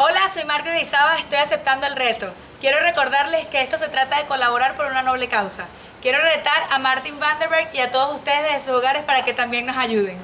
Hola, soy Marta de Izaba, estoy aceptando el reto. Quiero recordarles que esto se trata de colaborar por una noble causa. Quiero retar a Martin Vanderberg y a todos ustedes de sus hogares para que también nos ayuden.